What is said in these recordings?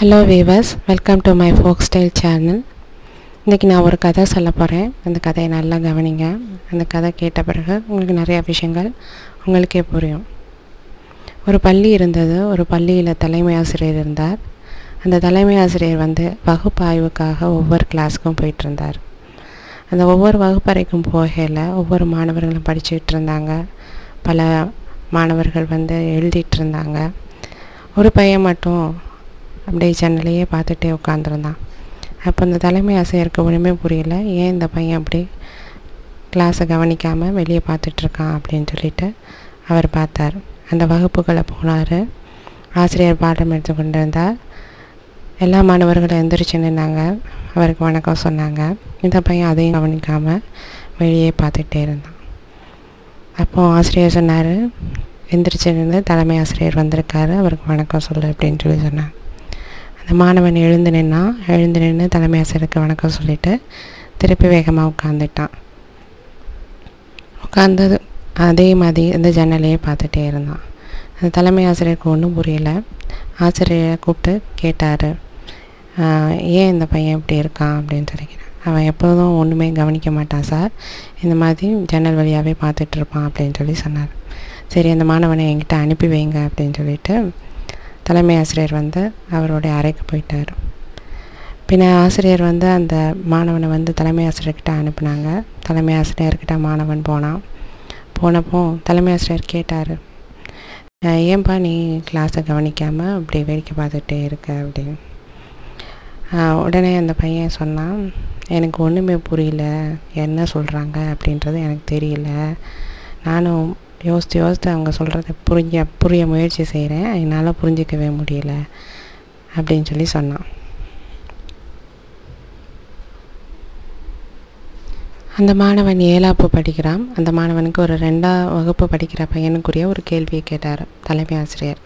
Hello viewers welcome to my folk style channel இன்றைக்கி நான் ஒரு கதை சொல்ல போகிறேன் அந்த கதையை நல்லா கவனிங்க. அந்த கதை கேட்ட பிறகு உங்களுக்கு நிறையா விஷயங்கள் உங்களுக்கே புரியும். ஒரு பள்ளி இருந்தது. ஒரு பள்ளியில் தலைமை ஆசிரியர் இருந்தார். அந்த தலைமை ஆசிரியர் வந்து வகுப்பாய்வுக்காக ஒவ்வொரு கிளாஸுக்கும் போயிட்டுருந்தார். அந்த ஒவ்வொரு வகுப்பறைக்கும் போகையில் ஒவ்வொரு மாணவர்களும் படிச்சுக்கிட்டு இருந்தாங்க. பல மாணவர்கள் வந்து எழுதிட்டு இருந்தாங்க. ஒரு பையன் மட்டும் அப்படியே ஜன்னலையே பார்த்துட்டே உட்காந்துருந்தான் அப்போ இந்த தலைமை ஆசிரியருக்கு ஒன்றுமே புரியல. ஏன் இந்த பையன் அப்படி கிளாஸை கவனிக்காமல் வெளியே பார்த்துட்ருக்கான் அப்படின்னு சொல்லிட்டு அவர் பார்த்தார். அந்த வகுப்புகளை போனார். ஆசிரியர் பாடம் எடுத்து கொண்டு எல்லா மாணவர்களும் எந்திரிச்சு நின்னாங்க அவருக்கு வணக்கம் சொன்னாங்க. இந்த பையன் அதையும் கவனிக்காமல் வெளியே பார்த்துட்டே இருந்தான். அப்போது ஆசிரியர் சொன்னார் எந்திரிச்சு நின்று தலைமை ஆசிரியர் வந்திருக்காரு அவருக்கு வணக்கம் சொல்லு அப்படின்னு சொல்லி சொன்னாங்க. அந்த மாணவன் எழுந்து நின்னான் எழுந்து நின்று தலைமை ஆசிரியருக்கு வணக்கம் சொல்லிட்டு திருப்பி வேகமாக உட்காந்துட்டான் உட்காந்தது அதே மாதிரி இந்த ஜன்னலையே பார்த்துட்டே இருந்தான். அந்த தலைமை ஆசிரியருக்கு ஒன்றும் புரியல. ஆசிரியரை கூப்பிட்டு கேட்டார் ஏன் இந்த பையன் இப்படி இருக்கான்? அப்படின்னு சொல்லிக்கிறேன் அவன் எப்போதும் ஒன்றுமே கவனிக்க மாட்டான் சார் இந்த மாதிரி ஜன்னல் வழியாகவே பார்த்துட்ருப்பான் அப்படின்னு சொல்லி சொன்னார். சரி அந்த மாணவனை என்கிட்ட அனுப்பி வைங்க அப்படின்னு சொல்லிட்டு தலைமை ஆசிரியர் வந்து அவருடைய அறைக்கு போயிட்டார். பின்ன ஆசிரியர் வந்து அந்த மாணவனை வந்து தலைமை ஆசிரியர்கிட்ட அனுப்புனாங்க. தலைமை ஆசிரியர்கிட்ட மாணவன் போனான் போனப்போ தலைமை ஆசிரியர் கேட்டார் ஏன்பா நீ கிளாஸை கவனிக்காமல் அப்படி வேடிக்கை பார்த்துட்டே இருக்க? அப்படின்னு. உடனே அந்த பையன் சொன்னான் எனக்கு ஒன்றுமே புரியல. என்ன சொல்கிறாங்க அப்படின்றது எனக்கு தெரியல. நானும் யோசித்து யோசித்து அவங்க சொல்கிறத புரிஞ்ச புரிய முயற்சி செய்கிறேன் என்னால் புரிஞ்சிக்கவே முடியல அப்படின்னு சொல்லி சொன்னான். அந்த மாணவன் ஏழாப்பு படிக்கிறான். அந்த மாணவனுக்கு ஒரு ரெண்டாம் வகுப்பு படிக்கிற பையனுக்குரிய ஒரு கேள்வியை கேட்டார் தலைமை ஆசிரியர்.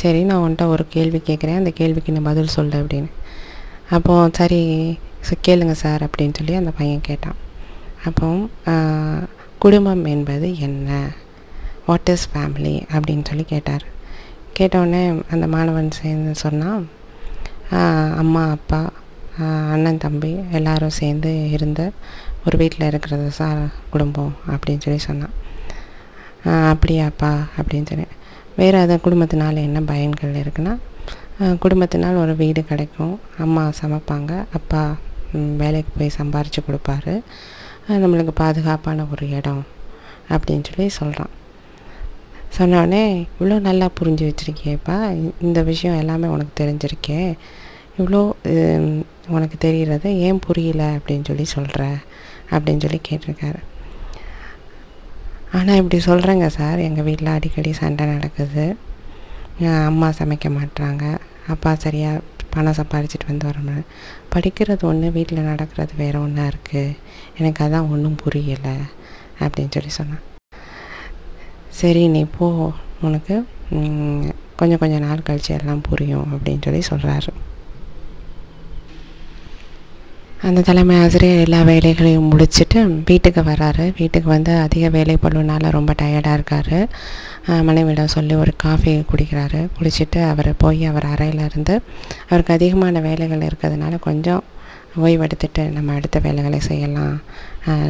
சரி நான் உன்ட்ட ஒரு கேள்வி கேட்குறேன் அந்த கேள்விக்கு நான் பதில் சொல்லு அப்படின்னு. அப்போது சரி கேளுங்க சார் அப்படின்னு சொல்லி அந்த பையன் கேட்டான். அப்போ குடும்பம் என்பது என்ன? வாட் இஸ் ஃபேமிலி அப்படின்னு சொல்லி கேட்டார். கேட்டோடனே அந்த மாணவன் சேர்ந்து சொன்னால் அம்மா அப்பா அண்ணன் தம்பி எல்லாரும் சேர்ந்து இருந்த ஒரு வீட்டில் இருக்கிறது சார் குடும்பம் அப்படின்னு சொல்லி சொன்னான் அப்படியாப்பா அப்படின்னு சொல்லி. வேறு அந்த குடும்பத்தினால் என்ன பயன்கள் இருக்குன்னா குடும்பத்தினால் ஒரு வீடு கிடைக்கும். அம்மா சமைப்பாங்க. அப்பா வேலைக்கு போய் சம்பாரித்து கொடுப்பாரு. நம்மளுக்கு பாதுகாப்பான ஒரு இடம் அப்படின்னு சொல்லி சொல்கிறான் சொன்னோடனே இவ்வளோ நல்லா புரிஞ்சு வச்சுருக்கியப்பா. இந்த விஷயம் எல்லாமே உனக்கு தெரிஞ்சிருக்கே. இவ்வளோ உனக்கு தெரிகிறது ஏன் புரியல? அப்படின்னு சொல்லி சொல்கிற அப்படின்னு சொல்லி கேட்டிருக்காரு. ஆனால் இப்படி சொல்கிறேங்க சார். எங்கள் வீட்டில் அடிக்கடி சண்டை நடக்குது. அம்மா சமைக்க மாட்டுறாங்க அப்பா சரியாக பணம் சம்பாரிச்சிட்டு வந்து வர படிக்கிறது ஒன்று வீட்டில் நடக்கிறது வேறு ஒன்றா இருக்குது எனக்கு அதான் ஒன்றும் புரியலை அப்படின்னு சொல்லி சொன்னான். சரி நீ போ. உனக்கு கொஞ்சம் கொஞ்சம் நாள் கழிச்சு எல்லாம் புரியும் அப்படின்னு சொல்லி சொல்கிறாரு அந்த தலைமை ஆசிரியர் எல்லா வேலைகளையும் முடிச்சுட்டு வீட்டுக்கு வராரு. வீட்டுக்கு வந்து அதிக வேலை பழுனால ரொம்ப டயர்டாக இருக்கார். மனைவியிடம் சொல்லி ஒரு காஃபி குடிக்கிறாரு. குடிச்சிட்டு அவர் போய் அவர் அறையில் இருந்து அவருக்கு அதிகமான வேலைகள் இருக்கிறதுனால கொஞ்சம் ஓய்வெடுத்துட்டு நம்ம அடுத்த வேலைகளை செய்யலாம்.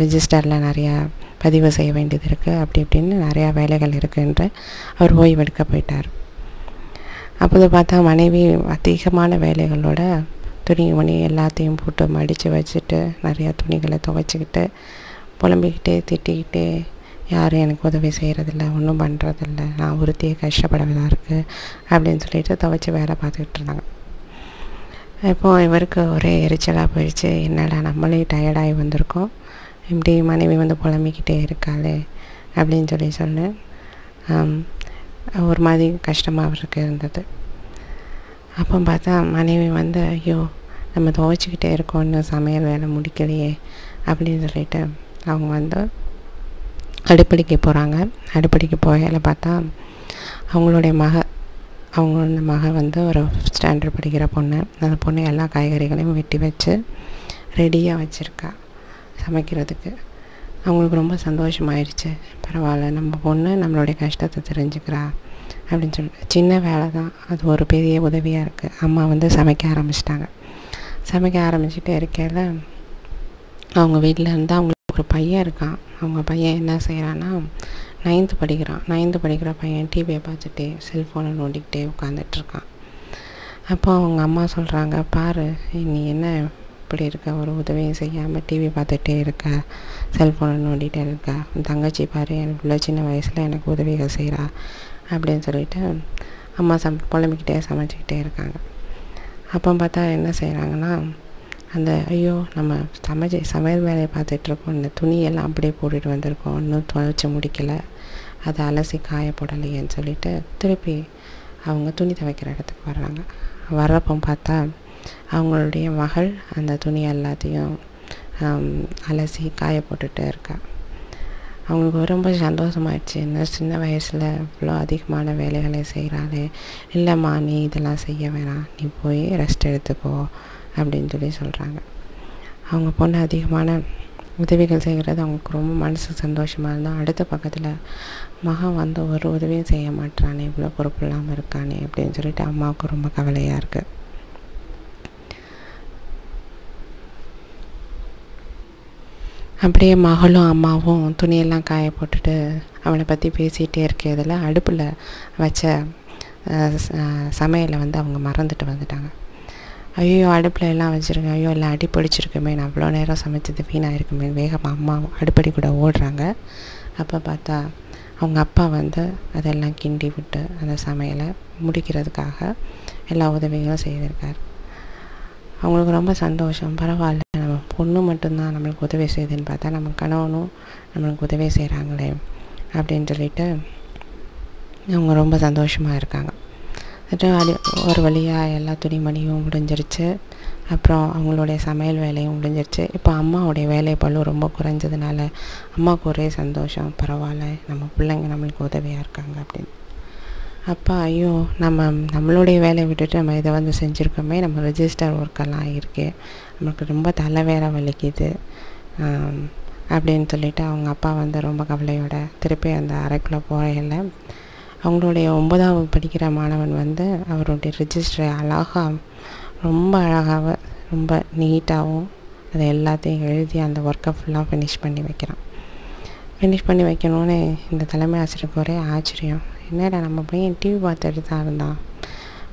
ரிஜிஸ்டரில் நிறையா பதிவு செய்ய வேண்டியது இருக்குது அப்படி இப்படின்னு நிறையா வேலைகள் இருக்குன்ற அவர் ஓய்வெடுக்க போயிட்டார். அப்போது பார்த்தா மனைவி அதிகமான வேலைகளோட துணிமணி எல்லாத்தையும் போட்டு மடித்து வச்சுட்டு நிறையா துணிகளை துவைச்சிக்கிட்டு புலம்பிக்கிட்டே திட்டிக்கிட்டே யாரும் எனக்கு உதவி செய்கிறதில்ல ஒன்றும் பண்ணுறதில்ல நான் ஒருத்தையே கஷ்டப்படவே இருக்குது அப்படின்னு சொல்லிட்டு துவைச்சி வேலை பார்த்துக்கிட்டு இருந்தாங்க. இப்போது இவருக்கு ஒரே எரிச்சலாக போயிடுச்சு. என்னடா நம்மளே டயர்டாகி வந்திருக்கோம். இப்படி மனைவி வந்து புலம்பிக்கிட்டே இருக்காளே அப்படின்னு சொல்லி சொல்லு. ஒரு மாதிரி கஷ்டமாக அவருக்கு இருந்தது. அப்போ பார்த்தா மனைவி வந்து ஐயோ நம்ம துவைச்சிக்கிட்டே இருக்கோன்னு சமையல் வேலை முடிக்கலையே அப்படின்னு சொல்லிட்டு அவங்க வந்து அடுப்படிக்கு போகிறாங்க அடுப்படிக்கு போகையில் பார்த்தா அவங்களுடைய மக அவங்களோட மக வந்து ஒரு ஃபிஃப்த் ஸ்டாண்டர்ட் படிக்கிற பொண்ணு. அந்த பொண்ணு எல்லா காய்கறிகளையும் வெட்டி வச்சு ரெடியாக வச்சுருக்கா சமைக்கிறதுக்கு. அவங்களுக்கு ரொம்ப சந்தோஷமாயிடுச்சு பரவாயில்ல நம்ம பொண்ணு நம்மளுடைய கஷ்டத்தை தெரிஞ்சுக்கிறா அப்படின்னு சொல்லிட்டு சின்ன வேலை தான் அது ஒரு பெரிய உதவியாக இருக்குது அம்மா வந்து சமைக்க ஆரம்பிச்சிட்டாங்க. சமைக்க ஆரம்பிச்சுட்டே இருக்கையில் அவங்க வீட்டில் இருந்து அவங்களுக்கு ஒரு பையன் இருக்கான். அவங்க பையன் என்ன செய்கிறான்னா நைன்த்து படிக்கிறான். நைன்த்து படிக்கிற பையன் டிவியை பார்த்துட்டே செல்ஃபோனை நோண்டிக்கிட்டே உட்காந்துட்ருக்கான் அப்போ அவங்க அம்மா சொல்கிறாங்க பாரு நீ என்ன இப்படி இருக்க? ஒரு உதவியும் செய்யாமல் டிவி பார்த்துட்டே இருக்க. செல்ஃபோனை நோண்டிகிட்டே இருக்க. தங்கச்சி பாரு எனக்கு இவ்வளோ சின்ன வயசில் எனக்கு உதவிகள் செய்கிறா அப்படின்னு சொல்லிட்டு அம்மா சம் புலம்பிக்கிட்டே சமைச்சிக்கிட்டே இருக்காங்க. அப்போ பார்த்தா என்ன செய்கிறாங்கன்னா அந்த ஐயோ நம்ம சமைச்சு சமையல் வேலையை பார்த்துட்ருக்கோம் இந்த துணியெல்லாம் அப்படியே போட்டுட்டு வந்திருக்கோம். இன்னும் துவைச்சி முடிக்கலை. அதை அலசி காய போடலையேன்னு சொல்லிட்டு திருப்பி அவங்க துணி துவைக்கிற இடத்துக்கு வர்றாங்க. வர்றப்போ பார்த்தா அவங்களுடைய மகள் அந்த துணி எல்லாத்தையும் அலசி காய போட்டுட்டு இருக்கா. அவங்களுக்கு ரொம்ப சந்தோஷமாயிடுச்சு. என்ன சின்ன வயசில் இவ்வளோ அதிகமான வேலைகளை செய்கிறாளே இல்லைம்மா நீ இதெல்லாம் செய்ய வேணாம். நீ போய் ரெஸ்ட் எடுத்துக்கோ அப்படின்னு சொல்லி சொல்கிறாங்க அவங்க பொண்ணு அதிகமான உதவிகள் செய்கிறது அவங்களுக்கு ரொம்ப மனசு சந்தோஷமாக இருந்தால் அடுத்த பக்கத்தில் மகன் வந்து ஒரு உதவியும் செய்ய மாட்டானே இவ்வளோ பொறுப்பு இல்லாமல் இருக்கானே அப்படின்னு சொல்லிட்டு அம்மாவுக்கு ரொம்ப கவலையாக இருக்குது அப்படியே மகளும் அம்மாவும் துணியெல்லாம் காய போட்டுட்டு அவளை பற்றி பேசிகிட்டே இருக்கிறதுல அடுப்பில் வச்ச சமையலை வந்து அவங்க மறந்துட்டு வந்துட்டாங்க. ஐயோ அடுப்பில் எல்லாம் வச்சுருக்கேன் ஐயோ எல்லாம் அடி பிடிச்சிருக்குமே நான் அவ்வளோ நேரம் சமைச்சது வீணாக இருக்குமே வேகமாக அம்மா அடுப்படி கூட ஓடுறாங்க. அப்போ பார்த்தா அவங்க அப்பா வந்து அதெல்லாம் கிண்டி விட்டு அந்த சமையலை முடிக்கிறதுக்காக எல்லா உதவிகளும் செய்திருக்கார். அவங்களுக்கு ரொம்ப சந்தோஷம் பரவாயில்ல. பொண்ணு மட்டும்தான் நம்மளுக்கு உதவி செய்யுதுன்னு பார்த்தா நம்ம கணவனும் நம்மளுக்கு உதவி செய்கிறாங்களே அப்படின்னு சொல்லிட்டு அவங்க ரொம்ப சந்தோஷமாக இருக்காங்க. அடி ஒரு வழியாக எல்லா துணிமணியும் முடிஞ்சிருச்சு. அப்புறம் அவங்களுடைய சமையல் வேலையும் முடிஞ்சிருச்சு. இப்போ அம்மாவுடைய வேலை பளு ரொம்ப குறைஞ்சதுனால அம்மாவுக்கு ஒரே சந்தோஷம் பரவாயில்ல நம்ம பிள்ளைங்க நம்மளுக்கு உதவியாக இருக்காங்க அப்படின்னு. அப்பா ஐயோ நம்ம நம்மளுடைய வேலையை விட்டுட்டு நம்ம இதை வந்து செஞ்சுருக்கோமே நம்ம ரெஜிஸ்டர் ஒர்க்கெல்லாம் ஆகிருக்கு நமக்கு ரொம்ப தலை வேற வலிக்குது. அப்படின்னு சொல்லிட்டு அவங்க அப்பா வந்து ரொம்ப கவலையோட திருப்பி அந்த அறைக்குள்ளே போகையில் அவங்களுடைய ஒன்பதாவது படிக்கிற மாணவன் வந்து அவருடைய ரிஜிஸ்டரை அழகாக ரொம்ப அழகாக ரொம்ப நீட்டாகவும் அதை எல்லாத்தையும் எழுதி அந்த ஒர்க்கை ஃபுல்லாக ஃபினிஷ் பண்ணி வைக்கிறான். ஃபினிஷ் பண்ணி வைக்கணுன்னு இந்த தலைமை ஆசிரியருக்கு ஒரே ஆச்சரியம். என்னடா நம்ம பையன் டிவி பார்த்துட்டு தான் இருந்தான்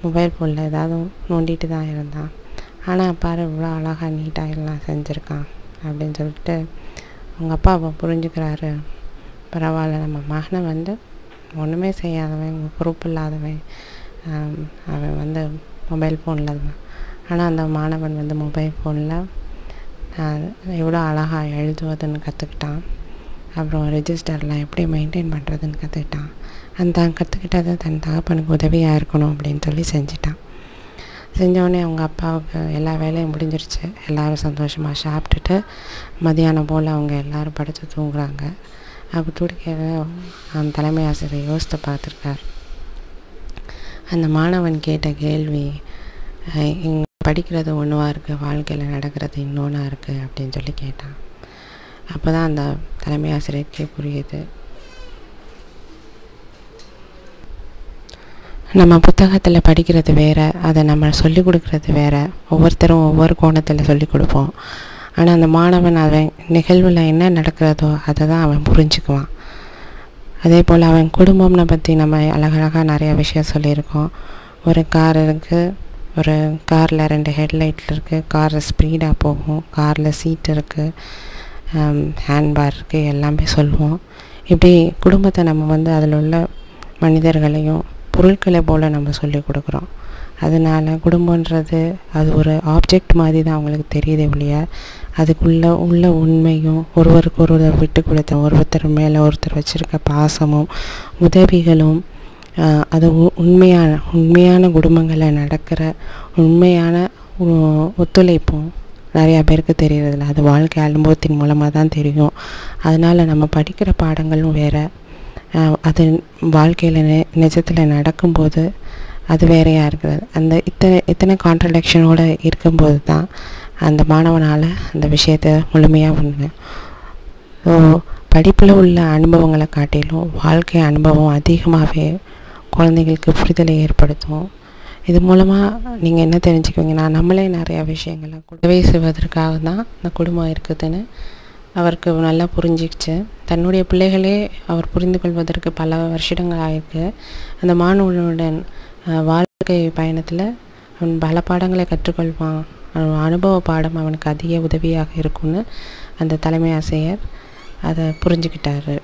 மொபைல் ஃபோனில் ஏதாவது நோண்டிட்டு தான் இருந்தான் ஆனால் பாரு இவ்வளோ அழகாக நீட்டாக எல்லாம் செஞ்சுருக்கான் அப்படின்னு சொல்லிட்டு அவங்க அப்பா அப்போ புரிஞ்சுக்கிறாரு. பரவாயில்ல நம்ம மகனை வந்து ஒன்றுமே செய்யாதவன் பொறுப்பு இல்லாதவன். அவன் வந்து மொபைல் ஃபோனில் தான். ஆனால் அந்த மாணவன் வந்து மொபைல் ஃபோனில் எவ்வளோ அழகாக எழுதுவதுன்னு கற்றுக்கிட்டான் அப்புறம் ரெஜிஸ்டர்லாம் எப்படி மெயின்டைன் பண்ணுறதுன்னு கற்றுக்கிட்டான் அந்த தான் கற்றுக்கிட்டதை தன் தகப்பனுக்கு உதவியாக இருக்கணும் அப்படின்னு சொல்லி செஞ்சிட்டான். செஞ்சோடனே அவங்க அப்பாவுக்கு எல்லா வேலையும் முடிஞ்சிருச்சு. எல்லோரும் சந்தோஷமாக சாப்பிட்டுட்டு மதியானம் போல் அவங்க எல்லோரும் படுத்து தூங்குறாங்க. அப்போ துடிக்கவே அந்த தலைமை ஆசிரியர் யோசித்து பார்த்துருக்கார். அந்த மாணவன் கேட்ட கேள்வி இங்கே படிக்கிறது ஒன்றுவாக இருக்குது வாழ்க்கையில் நடக்கிறது இன்னொன்றா இருக்குது அப்படின்னு சொல்லி கேட்டான். அப்போ தான் அந்த தலைமை ஆசிரியருக்கே புரியுது. நம்ம புத்தகத்தில் படிக்கிறது வேறு அதை நம்ம சொல்லிக் கொடுக்குறது வேறு. ஒவ்வொருத்தரும் ஒவ்வொரு கோணத்தில் சொல்லிக் கொடுப்போம். ஆனால் அந்த மாணவன் அவன் நிகழ்வில் என்ன நடக்கிறதோ அதை தான் அவன் புரிஞ்சுக்குவான். அதே போல் அவன் குடும்பம்னை பற்றி நம்ம அழகழகாக நிறையா விஷயம் சொல்லியிருக்கோம். ஒரு கார் இருக்குது ஒரு காரில் ரெண்டு ஹெட்லைட் இருக்குது கார் ஸ்பீடாக போகும் காரில் சீட் இருக்குது ஹேண்ட்பார் இருக்குது எல்லாமே சொல்லுவோம். இப்படி குடும்பத்தை நம்ம வந்து அதில் உள்ள மனிதர்களையும் பொருட்களை போல் நம்ம சொல்லி கொடுக்குறோம். அதனால் குடும்பன்றது அது ஒரு ஆப்ஜெக்ட் மாதிரி தான் அவங்களுக்கு தெரியுது ஒழிய அதுக்குள்ளே உள்ள உண்மையும் ஒருவருக்கு ஒருவர் விட்டு கொடுத்த ஒருத்தர் மேலே ஒருத்தர் வச்சுருக்க பாசமும் உதவிகளும் அது உண்மையான உண்மையான குடும்பங்களில் நடக்கிற உண்மையான ஒத்துழைப்பும் நிறையா பேருக்கு தெரியறதில்ல. அது வாழ்க்கை அனுபவத்தின் மூலமாக தான் தெரியும். அதனால் நம்ம படிக்கிற பாடங்களும் வேறு. அது வாழ்க்கையில் நெ நிஜத்தில் நடக்கும்போது அது வேறையாக இருக்கிறது அந்த இத்தனை இத்தனை கான்ட்ரடக்ஷனோடு இருக்கும்போது தான் அந்த மாணவனால் அந்த விஷயத்தை முழுமையாக உண்மை ஸோ படிப்பில் உள்ள அனுபவங்களை காட்டிலும் வாழ்க்கை அனுபவம் அதிகமாகவே குழந்தைங்களுக்கு புரிதலை ஏற்படுத்தும். இது மூலமாக நீங்கள் என்ன தெரிஞ்சுக்குவீங்கன்னா நம்மளே நிறையா விஷயங்களை உதவி செய்வதற்காக தான் இந்த குடும்பம் இருக்குதுன்னு அவருக்கு நல்லா புரிஞ்சிக்கிச்சு தன்னுடைய பிள்ளைகளே அவர் புரிந்து கொள்வதற்கு பல வருஷங்கள் ஆயிருக்கு. அந்த மாணவனுடன் வாழ்க்கை பயணத்தில் அவன் பல பாடங்களை கற்றுக்கொள்வான். அவன் அனுபவ பாடம் அவனுக்கு அதிக உதவியாக இருக்கும்னு அந்த தலைமை ஆசிரியர் அதை புரிஞ்சுக்கிட்டாரு.